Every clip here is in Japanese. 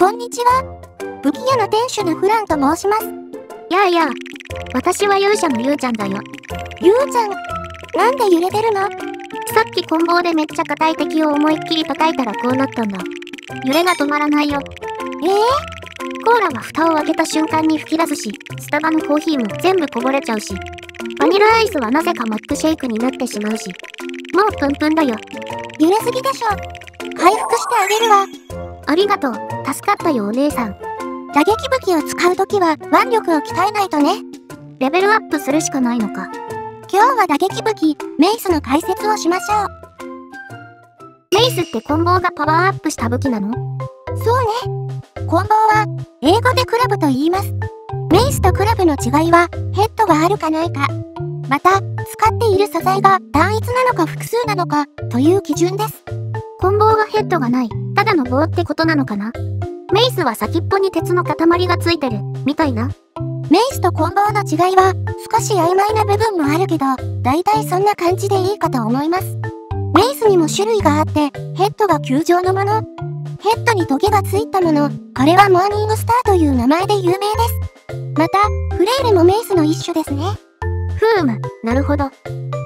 こんにちは。武器屋の店主のフランと申します。やあやあ。私は勇者のゆうちゃんだよ。ゆうちゃん、なんで揺れてるの？さっき棍棒でめっちゃ硬い敵を思いっきり叩いたらこうなったんだ。揺れが止まらないよ。ええコーラは蓋を開けた瞬間に吹き出すし、スタバのコーヒーも全部こぼれちゃうし、バニラアイスはなぜかマックシェイクになってしまうし、もうプンプンだよ。揺れすぎでしょ。回復してあげるわ。ありがとう。助かったよお姉さん。打撃武器を使うときは腕力を鍛えないとね。レベルアップするしかないのか。今日は打撃武器、メイスの解説をしましょう。メイスって棍棒がパワーアップした武器なの？そうね。棍棒は、英語でクラブと言います。メイスとクラブの違いは、ヘッドがあるかないか。また、使っている素材が単一なのか複数なのか、という基準です。棍棒がヘッドがない、ただの棒ってことなのかな？メイスは先っぽに鉄の塊がついてる、みたいな。メイスと棍棒の違いは、少し曖昧な部分もあるけど、だいたいそんな感じでいいかと思います。メイスにも種類があって、ヘッドが球状のもの、ヘッドにトゲがついたもの、これはモーニングスターという名前で有名です。また、フレイルもメイスの一種ですね。ふーむ、なるほど。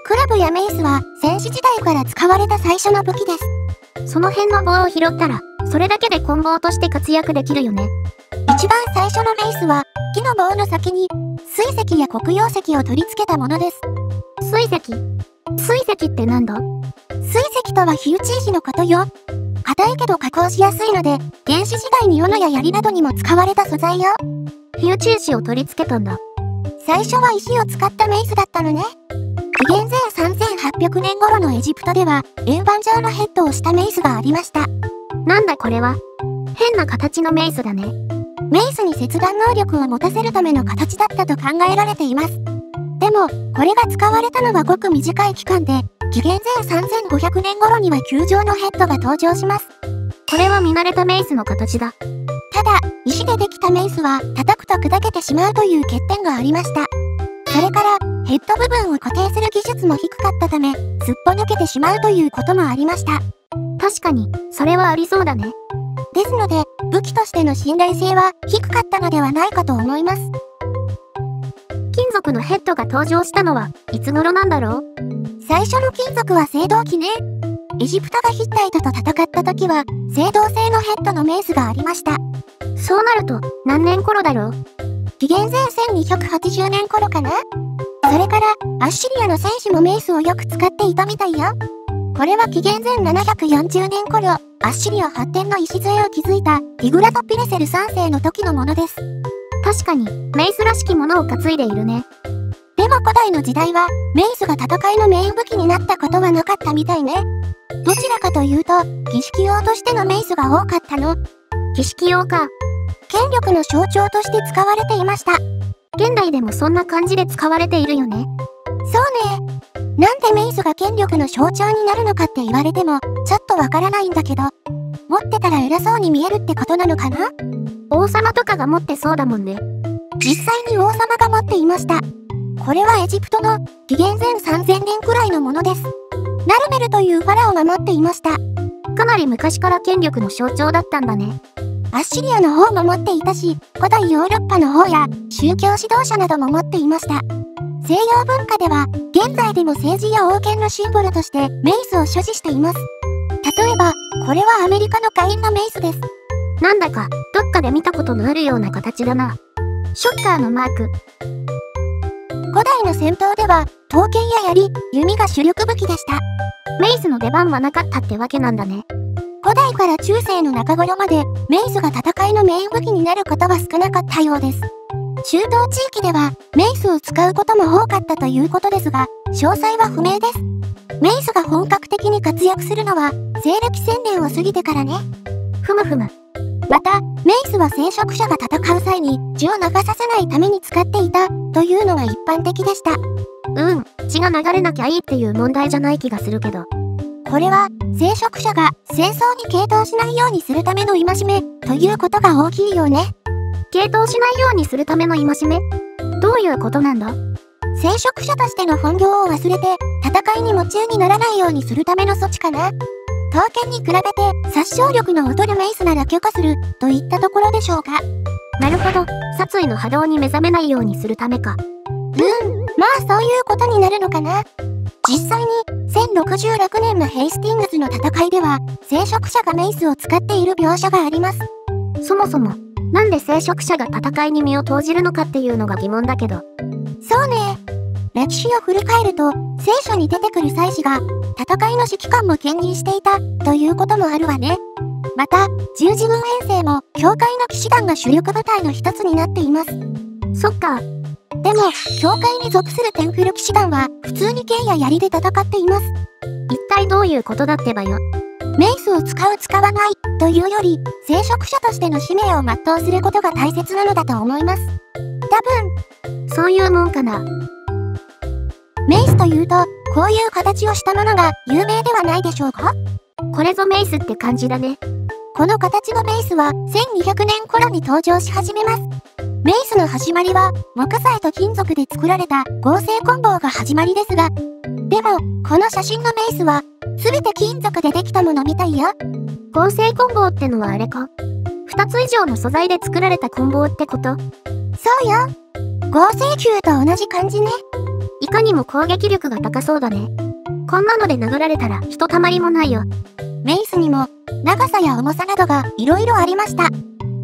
クラブやメイスは戦士時代から使われた最初の武器です。その辺の棒を拾ったら、それだけで棍棒として活躍できるよね。一番最初のメイスは、木の棒の先に、水石や黒曜石を取り付けたものです。水石水石ってなんだ？水石とは火打ち石のことよ。硬いけど加工しやすいので、原始時代に斧や槍などにも使われた素材よ。火打ち石を取り付けたんだ。最初は石を使ったメイスだったのね。紀元前3800年頃のエジプトでは、円盤状のヘッドをしたメイスがありました。なんだこれは？変な形のメイスだね。メイスに切断能力を持たせるための形だったと考えられています。でも、これが使われたのはごく短い期間で、紀元前3500年頃には球状のヘッドが登場します。これは見慣れたメイスの形だ。ただ、石でできたメイスは叩くと砕けてしまうという欠点がありました。それから、ヘッド部分を固定する技術も低かったため、すっぽ抜けてしまうということもありました。確かに、それはありそうだね。ですので、武器としての信頼性は低かったのではないかと思います。金属のヘッドが登場したのはいつ頃なんだろう？最初の金属は青銅器ね。エジプトがヒッタイトと戦った時は、青銅製のヘッドのメイスがありました。そうなると、何年頃だろう？紀元前1280年頃かな？それから、アッシリアの戦士もメイスをよく使っていたみたいよ。これは紀元前740年頃、アッシリア発展の礎を築いた、ティグラトピレセル3世の時のものです。確かに、メイスらしきものを担いでいるね。でも古代の時代は、メイスが戦いのメイン武器になったことはなかったみたいね。どちらかというと、儀式用としてのメイスが多かったの。儀式用か。権力の象徴として使われていました。現代でもそんな感じで使われているよね。そうね。なんでメイスが権力の象徴になるのかって言われても、ちょっとわからないんだけど、持ってたら偉そうに見えるってことなのかな？王様とかが持ってそうだもんね。実際に王様が持っていました。これはエジプトの紀元前3000年くらいのものです。ナルメルというファラオが持っていました。かなり昔から権力の象徴だったんだね。アッシリアの方も持っていたし、古代ヨーロッパの方や宗教指導者なども持っていました。西洋文化では、現在でも政治や王権のシンボルとしてメイスを所持しています。例えば、これはアメリカの下院のメイスです。なんだか、どっかで見たことのあるような形だな。ショッカーのマーク。古代の戦闘では、刀剣や槍、弓が主力武器でした。メイスの出番はなかったってわけなんだね。古代から中世の中頃まで、メイスが戦いのメイン武器になることは少なかったようです。中東地域では、メイスを使うことも多かったということですが、詳細は不明です。メイスが本格的に活躍するのは、西暦1000年を過ぎてからね。ふむふむ。また、メイスは聖職者が戦う際に血を流させないために使っていたというのが一般的でした。うん、血が流れなきゃいいっていう問題じゃない気がするけど。これは、聖職者が戦争に傾倒しないようにするための戒めということが大きいよね。傾倒しないようにするための戒めどういうことなんだ？聖職者としての本業を忘れて、戦いに夢中にならないようにするための措置かな。刀剣に比べて殺傷力の劣るメイスなら許可するといったところでしょうか。なるほど、殺意の波動に目覚めないようにするためか。うん、まあそういうことになるのかな。実際に1066年のヘイスティングスの戦いでは聖職者がメイスを使っている描写があります。そもそも、なんで聖職者が戦いに身を投じるのかっていうのが疑問だけど。そうね。歴史を振り返ると、聖書に出てくる祭司が、戦いの指揮官も兼任していた、ということもあるわね。また、十字軍編成も、教会の騎士団が主力部隊の一つになっています。そっか。でも、教会に属するテンフル騎士団は、普通に剣や槍で戦っています。一体どういうことだってばよ。メイスを使う使わない、というより、聖職者としての使命を全うすることが大切なのだと思います。多分、そういうもんかな。メイスというと、こういう形をしたものが有名ではないでしょうか？これぞメイスって感じだね。この形のメイスは1200年頃に登場し始めます。メイスの始まりは木材と金属で作られた合成棍棒が始まりですが、でも、この写真のメイスは全て金属でできたものみたいよ。合成棍棒ってのはあれか？二つ以上の素材で作られた棍棒ってこと？そうよ。合成球と同じ感じね。いかにも攻撃力が高そうだね。こんなので殴られたらひとたまりもないよ。メイスにも長さや重さなどが色々ありました。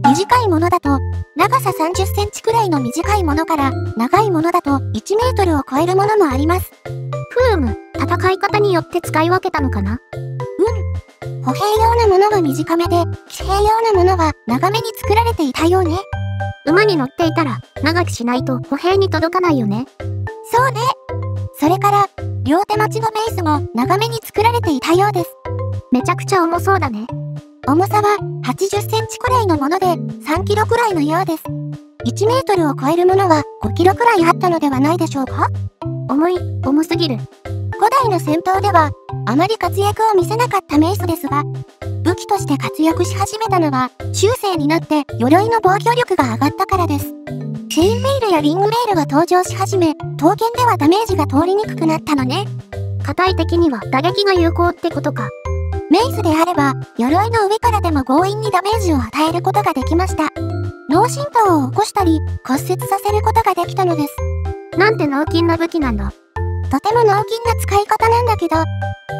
短いものだと長さ30センチくらいの短いものから長いものだと1メートルを超えるものもあります。ふーむ、戦い方によって使い分けたのかな？うん。歩兵用のものは短めで、騎兵用のものは長めに作られていたようね。馬に乗っていたら長くしないと歩兵に届かないよね。そうね。それから、両手持ちのメイスも長めに作られていたようです。めちゃくちゃ重そうだね。重さは80センチくらいのもので3キロくらいのようです。1メートルを超えるものは5キロくらいあったのではないでしょうか？重い、重すぎる。古代の戦闘ではあまり活躍を見せなかったメイスですが、武器として活躍し始めたのは中世になって鎧の防御力が上がったからです。チェーンメールやリングメールが登場し始め、刀剣ではダメージが通りにくくなったのね。硬い敵には打撃が有効ってことか。メイスであれば、鎧の上からでも強引にダメージを与えることができました。脳震盪を起こしたり、骨折させることができたのです。なんて脳筋な武器なんだ。とても脳筋な使い方なんだけど、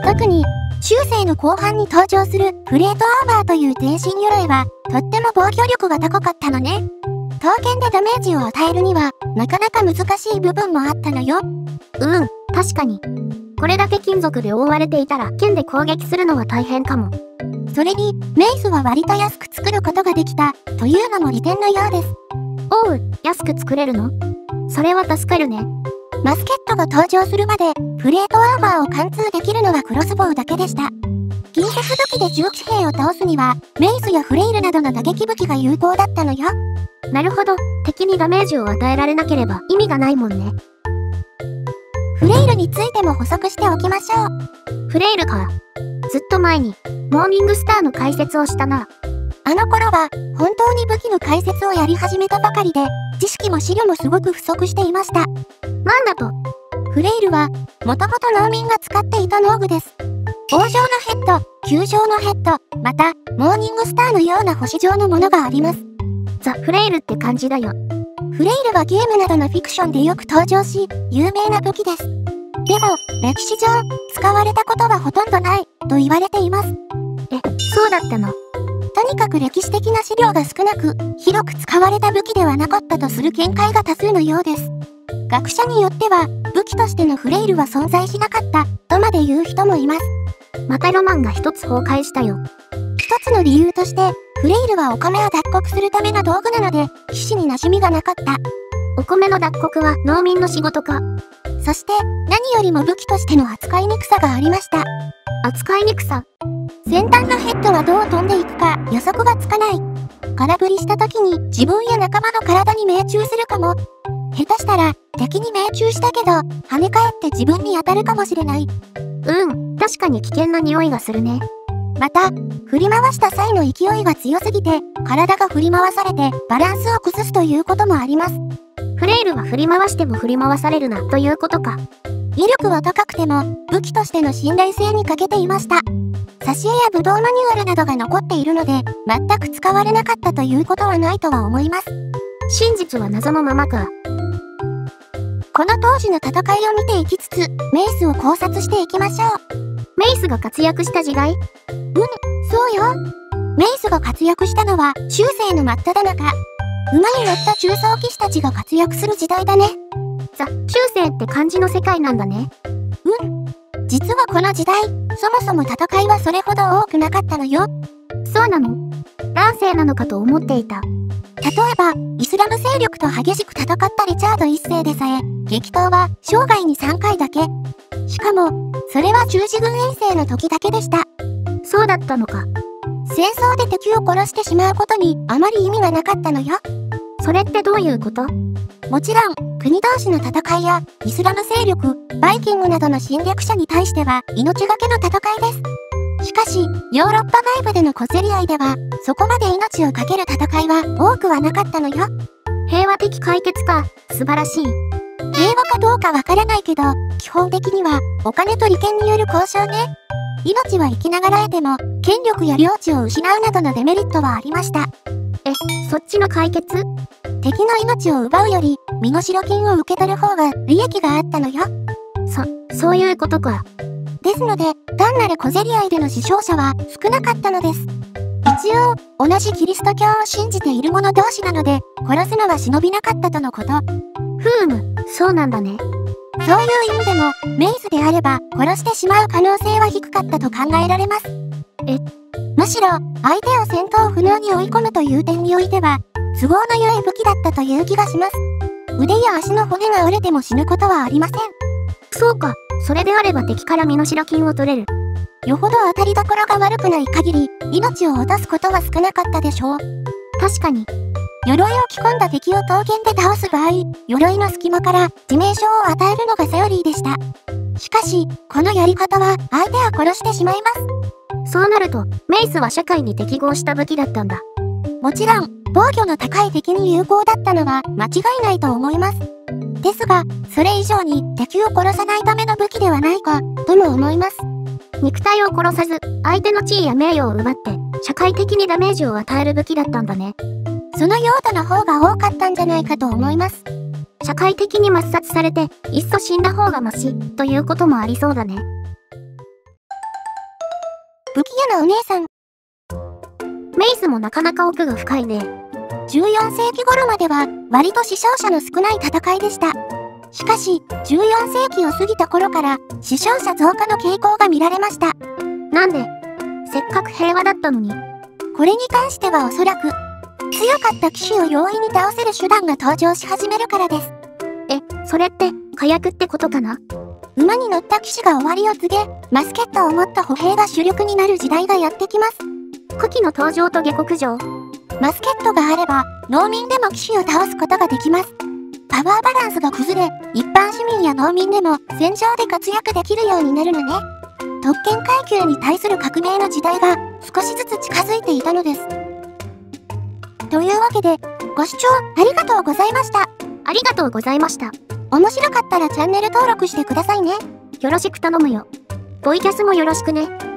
特に、中世の後半に登場するプレートアーマーという全身鎧は、とっても防御力が高かったのね。刀剣でダメージを与えるには、なかなか難しい部分もあったのよ。うん、確かに。これだけ金属で覆われていたら剣で攻撃するのは大変かも。それに、メイスは割と安く作ることができた、というのも利点のようです。おう、安く作れるの？それは助かるね。マスケットが登場するまで、プレートアーマーを貫通できるのはクロスボウだけでした。近接武器で重騎兵を倒すには、メイスやフレイルなどの打撃武器が有効だったのよ。なるほど、敵にダメージを与えられなければ意味がないもんね。フレイルについても補足しておきましょう。フレイルか。ずっと前に、モーニングスターの解説をしたな。あの頃は、本当に武器の解説をやり始めたばかりで、知識も資料もすごく不足していました。なんだとフレイルは、もともと農民が使っていた農具です。棒状のヘッド、球状のヘッド、また、モーニングスターのような星状のものがあります。ザ・フレイルって感じだよ。フレイルはゲームなどのフィクションでよく登場し、有名な武器です。でも、歴史上、使われたことはほとんどない、と言われています。え、そうだったの？とにかく歴史的な資料が少なく、広く使われた武器ではなかったとする見解が多数のようです。学者によっては、武器としてのフレイルは存在しなかった、とまで言う人もいます。またロマンが一つ崩壊したよ。一つの理由として、フレイルはお米を脱穀するための道具なので、騎士に馴染みがなかった。お米の脱穀は農民の仕事か。そして、何よりも武器としての扱いにくさがありました。扱いにくさ。先端のヘッドがどう飛んでいくか予測がつかない。空振りした時に自分や仲間の体に命中するかも。下手したら敵に命中したけど跳ね返って自分に当たるかもしれない。うん、確かに危険な匂いがするね。また、振り回した際の勢いが強すぎて体が振り回されてバランスを崩すということもあります。フレイルは振り回しても振り回されるなということか。威力は高くても、武器としての信頼性に欠けていました。挿絵や武道マニュアルなどが残っているので、全く使われなかったということはないとは思います。真実は謎のままか。この当時の戦いを見ていきつつ、メイスを考察していきましょう。メイスが活躍した時代？うん、そうよ。メイスが活躍したのは、中世の真っ只中。馬に乗った中層騎士たちが活躍する時代だね。ザ・中世って漢字の世界なんだね。うん。実はこの時代、そもそも戦いはそれほど多くなかったのよ。そうなの男性なのかと思っていた。例えば、イスラム勢力と激しく戦ったリチャード一世でさえ、激闘は生涯に3回だけ。しかも、それは十字軍遠征の時だけでした。そうだったのか。戦争で敵を殺してしまうことにあまり意味がなかったのよ。それってどういうこと？もちろん、国同士の戦いやイスラム勢力、バイキングなどの侵略者に対しては命がけの戦いです。しかし、ヨーロッパ外部での小競り合いでは、そこまで命を懸ける戦いは多くはなかったのよ。平和的解決か、素晴らしい。平和かどうかわからないけど、基本的にはお金と利権による交渉ね。命は生きながらえても、権力や領地を失うなどのデメリットはありました。え、そっちの解決？敵の命を奪うより、身代金を受け取る方が利益があったのよ。そ、そういうことか。ですので、単なる小競り合いでの死傷者は少なかったのです。一応、同じキリスト教を信じている者同士なので、殺すのは忍びなかったとのこと。ふーむ、そうなんだね。そういう意味でも、メイズであれば、殺してしまう可能性は低かったと考えられます。えむしろ、相手を戦闘不能に追い込むという点においては、都合の良い武器だったという気がします。腕や足の骨が折れても死ぬことはありません。そうか、それであれば敵から身代金を取れる。よほど当たりどころが悪くない限り、命を落とすことは少なかったでしょう。確かに。鎧を着込んだ敵を刀剣で倒す場合、鎧の隙間から致命傷を与えるのがセオリーでした。しかし、このやり方は相手は殺してしまいます。そうなると、メイスは社会に適合した武器だったんだ。もちろん、防御の高い敵に有効だったのは間違いないと思います。ですが、それ以上に敵を殺さないための武器ではないか、とも思います。肉体を殺さず、相手の地位や名誉を奪って、社会的にダメージを与える武器だったんだね。その用途の方が多かったんじゃないかと思います。社会的に抹殺されて、いっそ死んだ方がマシ、ということもありそうだね。武器屋のお姉さん。メイスもなかなか奥が深いね。14世紀頃までは、割と死傷者の少ない戦いでした。しかし、14世紀を過ぎた頃から、死傷者増加の傾向が見られました。なんでせっかく平和だったのに。これに関してはおそらく、強かった騎士を容易に倒せる手段が登場し始めるからです。え、それって、火薬ってことかな？馬に乗った騎士が終わりを告げ、マスケットを持った歩兵が主力になる時代がやってきます。古希の登場と下克上。マスケットがあれば、農民でも騎士を倒すことができます。パワーバランスが崩れ、一般市民や農民でも戦場で活躍できるようになるのね。特権階級に対する革命の時代が少しずつ近づいていたのです。というわけで、ご視聴ありがとうございました。ありがとうございました。面白かったらチャンネル登録してくださいね。よろしく頼むよ。ボイキャスもよろしくね。